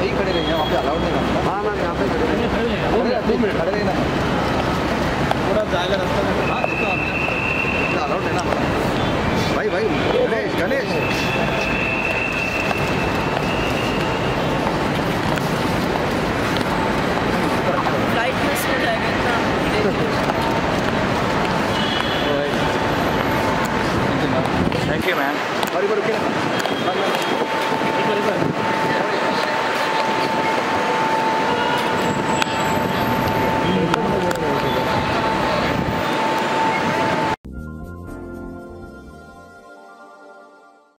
यही खड़े रहेंगे वहाँ पे अलाउड नहीं करता हाँ मैम यहाँ पे खड़े रहेंगे खड़े रहना थोड़ा जाएगा रास्ता में हाँ देखो अलाउड है ना भाई भाई गणेश गणेश फ़्लाइट मिस हो जाएगा थैंक यू मैम बारी बार रुकिए